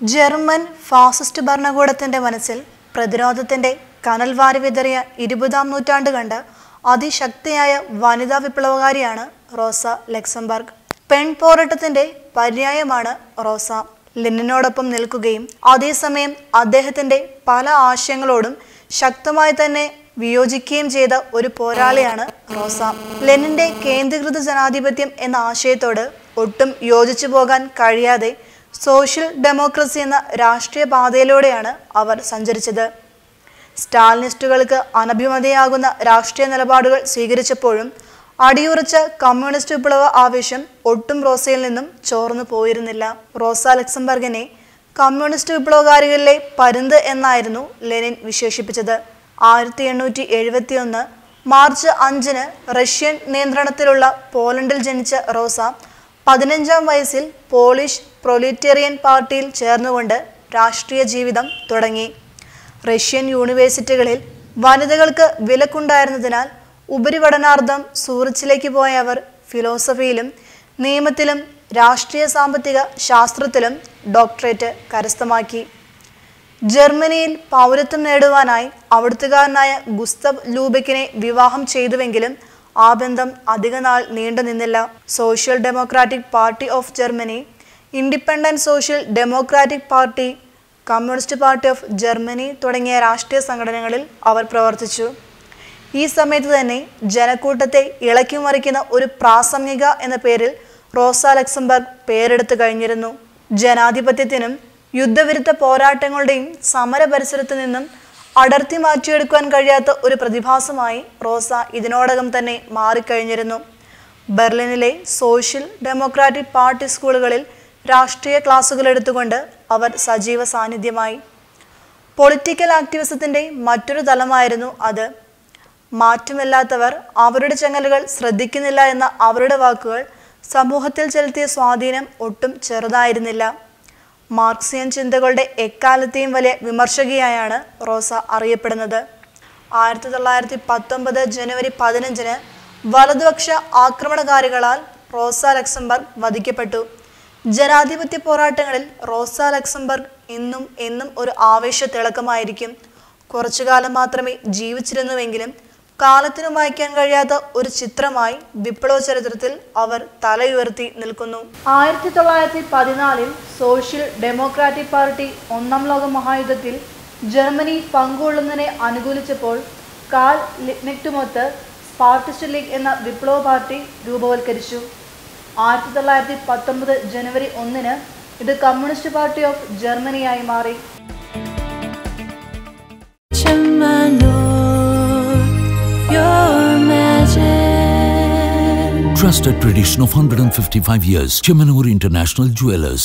German fascist ഭരണകൂടത്തിന്റെ മനസ്സിൽ പ്രതിരോധത്തിന്റെ കനൽ വാരി വിതറിയ ഇരുപതാം നൂറ്റാണ്ട് കണ്ട് അതിശക്തിയായ വനിതാ വിപ്ലവകാരിയാണ് റോസ ലക്സംബർഗ്. പെൺ പോരാട്ടത്തിന്റെ പര്യായമാണ് റോസ. ലെനിനോടൊപ്പം നിൽക്കുകയും അതേസമയം അദ്ദേഹത്തിന്റെ പല ആശയങ്ങളോടും ശക്തമായി തന്നെ വിയോജിക്കുകയും ചെയ്ത ഒരു പോരാളിയാണ് റോസ. ലെനിന്റെ കേന്ദ്രീകൃത ജനാധിപത്യം എന്ന ആശയത്തോട് ഒട്ടും യോജിച്ചു പോകാൻ കഴിയാതെ സോഷ്യൽ ഡെമോക്രസി എന്ന രാഷ്ട്രീയ പാതയിലൂടെയാണ് അവർ സഞ്ചരിച്ചത്. സ്റ്റാലിനിസ്റ്റുകൾക്ക് അനഭിമതയാകുന്ന രാഷ്ട്രീയ നിലപാടുകൾ സ്വീകരിച്ചപ്പോഴും അടിയുറച്ച കമ്മ്യൂണിസ്റ്റ് വിപ്ലവ ആവേശം ഒട്ടും റോസയിൽ നിന്നും ചോർന്നു പോയിരുന്നില്ല. റോസ ലക്സംബർഗിനെ കമ്മ്യൂണിസ്റ്റ് വിപ്ലവകാരികളിലെ പരുന്ത് എന്നായിരുന്നു ലെനിൻ വിശേഷിപ്പിച്ചത്. ആയിരത്തി എണ്ണൂറ്റി എഴുപത്തി ഒന്ന് മാർച്ച് അഞ്ചിന് റഷ്യൻ നിയന്ത്രണത്തിലുള്ള പോളണ്ടിൽ ജനിച്ച റോസ പതിനഞ്ചാം വയസ്സിൽ പോളിഷ് പ്രൊലിറ്റേറിയൻ പാർട്ടിയിൽ ചേർന്നുകൊണ്ട് രാഷ്ട്രീയ ജീവിതം തുടങ്ങി. റഷ്യൻ യൂണിവേഴ്സിറ്റികളിൽ വനിതകൾക്ക് വിലക്കുണ്ടായിരുന്നതിനാൽ ഉപരിപഠനാർത്ഥം സൂറിച്ചിലേക്ക് പോയ അവർ ഫിലോസഫിയിലും നിയമത്തിലും രാഷ്ട്രീയ സാമ്പത്തിക ശാസ്ത്രത്തിലും ഡോക്ടറേറ്റ് കരസ്ഥമാക്കി. ജർമ്മനിയിൽ പൗരത്വം നേടുവാനായി അവിടുത്തുകാരനായ ഗുസ്തവ് ലൂബെക്കിനെ വിവാഹം ചെയ്തുവെങ്കിലും ആ ബന്ധം അധികനാൾ നീണ്ടു നിന്നില്ല social democratic party of Germany independent social democratic party communist party of Germany തുടങ്ങിയ രാഷ്ട്രീയ സംഘടനകളിൽ അവർ പ്രവർത്തിച്ചു. ഈ സമയത്ത് തന്നെ ജനക്കൂട്ടത്തെ ഇളക്കി മറിക്കുന്ന ഒരു പ്രാസംഗിക എന്ന പേരിൽ റോസ ലക്സംബർഗ് പേരെടുത്തു കഴിഞ്ഞിരുന്നു. ജനാധിപത്യത്തിനും യുദ്ധവിരുദ്ധ പോരാട്ടങ്ങളുടെയും സമര പരിസരത്തു നിന്നും അടർത്തി മാറ്റിയെടുക്കുവാൻ കഴിയാത്ത ഒരു പ്രതിഭാസമായി റോസ ഇതിനോടകം തന്നെ മാറിക്കഴിഞ്ഞിരുന്നു. ബെർലിനിലെ സോഷ്യൽ ഡെമോക്രാറ്റിക് പാർട്ടി സ്കൂളുകളിൽ രാഷ്ട്രീയ ക്ലാസുകൾ എടുത്തുകൊണ്ട് അവർ സജീവ സാന്നിധ്യമായി. പൊളിറ്റിക്കൽ ആക്ടിവിസത്തിന്റെ മറ്റൊരു തലമായിരുന്നു അത്. മാറ്റമില്ലാത്തവർ അവരുടെ ചങ്ങലുകൾ ശ്രദ്ധിക്കുന്നില്ല എന്ന അവരുടെ വാക്കുകൾ സമൂഹത്തിൽ ചെലുത്തിയ സ്വാധീനം ഒട്ടും ചെറുതായിരുന്നില്ല. മാർക്സിയൻ ചിന്തകളുടെ എക്കാലത്തെയും വലിയ വിമർശകയായാണ് റോസ അറിയപ്പെടുന്നത്. ആയിരത്തി തൊള്ളായിരത്തി പത്തൊമ്പത് ജനുവരി പതിനഞ്ചിന് വലതുപക്ഷ ആക്രമണകാരികളാൽ റോസ ലക്സംബർഗ് വധിക്കപ്പെട്ടു. ജനാധിപത്യ പോരാട്ടങ്ങളിൽ റോസ ലക്സംബർഗ് ഇന്നും എന്നും ഒരു ആവേശ തിളക്കമായിരിക്കും കുറച്ചു കാലം മാത്രമേ ജീവിച്ചിരുന്നുവെങ്കിലും കാലത്തിനു വായിക്കാൻ കഴിയാത്ത ഒരു ചിത്രമായി വിപ്ലവ ചരിത്രത്തിൽ അവർ തലയുയർത്തി നിൽക്കുന്നു. ആയിരത്തി തൊള്ളായിരത്തി പതിനാലിൽ സോഷ്യൽ ഡെമോക്രാറ്റിക് പാർട്ടി ഒന്നാം ലോക മഹായുദ്ധത്തിൽ ജർമ്മനി പങ്കുകൊള്ളുന്നതിനെ അനുകൂലിച്ചപ്പോൾ കാൽ ലിഗ്നെക്റ്റുമൊത്ത് സ്പാർട്ടിസ്റ്റ് ലീഗ് എന്ന വിപ്ലവ പാർട്ടി രൂപവൽക്കരിച്ചു ആയിരത്തി തൊള്ളായിരത്തി പത്തൊമ്പത് ജനുവരി ഒന്നിന് ഇത് കമ്മ്യൂണിസ്റ്റ് പാർട്ടി ഓഫ് ജർമ്മനിയായി മാറി Trusted tradition of 155 years. Chemanur International Jewelers.